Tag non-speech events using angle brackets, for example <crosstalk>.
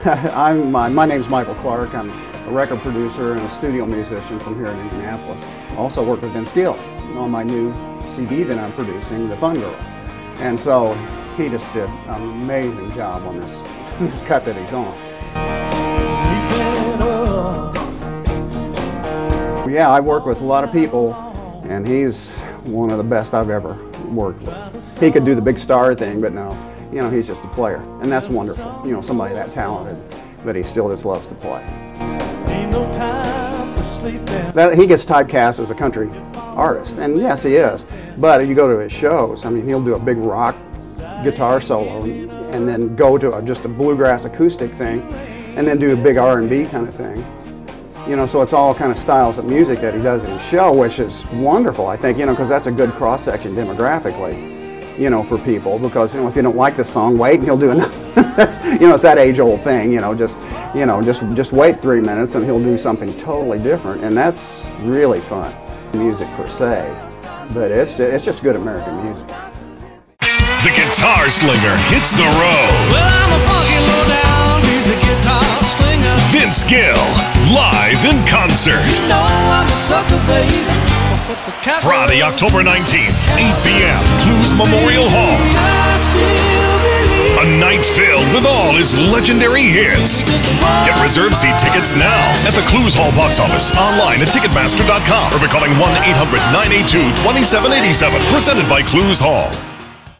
<laughs> I'm, my, my name's Michael Clark. I'm a record producer and a studio musician from here in Indianapolis. I also work with Vince Gill on my new CD that I'm producing, The Fun Girls. And so he just did an amazing job on this, <laughs> this cut that he's on. Yeah, I work with a lot of people and he's one of the best I've ever worked with. He could do the big star thing, but no, you know, he's just a player. And that's wonderful, you know, somebody that talented, but he still just loves to play. No that, he gets typecast as a country artist, and yes, he is. But if you go to his shows, I mean, he'll do a big rock guitar solo and then go to a, just a bluegrass acoustic thing and then do a big R&B kind of thing. You know, so it's all kind of styles of music that he does in his show, which is wonderful, I think, you know, because that's a good cross-section demographically, you know, for people. Because, you know, if you don't like the song, wait and he'll do another. <laughs> that's, you know, it's that age-old thing, you know, just, you know, just, just wait three minutes and he'll do something totally different. And that's really fun. Music per se, but it's, just, it's just good American music. The Guitar Slinger hits the road. Well, Vince Gill, live in concert. You know sucker, Friday, October 19th, 8 p.m., Clowes Memorial Hall. A night filled with all his legendary hits. Get reserved seat tickets now at the Clowes Hall box office, online at Ticketmaster.com, or by calling 1 800 982 2787. Presented by Clowes Hall.